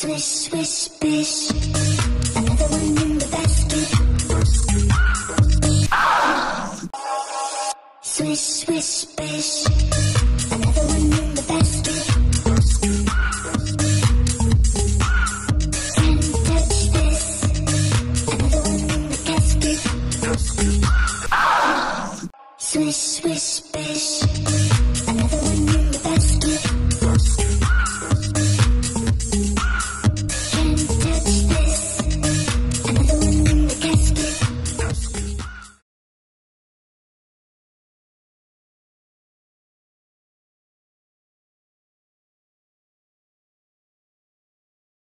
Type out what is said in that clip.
Swish, swish, bish. Another one in the basket. Swish, swish, bish. Another one in the basket. Can't touch this. Another one in the casket. Swish, swish, bish.